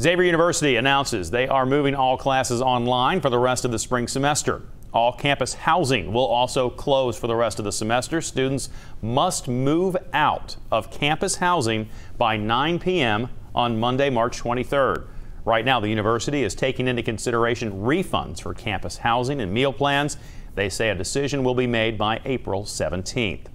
Xavier University announces they are moving all classes online for the rest of the spring semester. All campus housing will also close for the rest of the semester. Students must move out of campus housing by 9 p.m. on Monday, March 23rd. Right now, the university is taking into consideration refunds for campus housing and meal plans. They say a decision will be made by April 17th.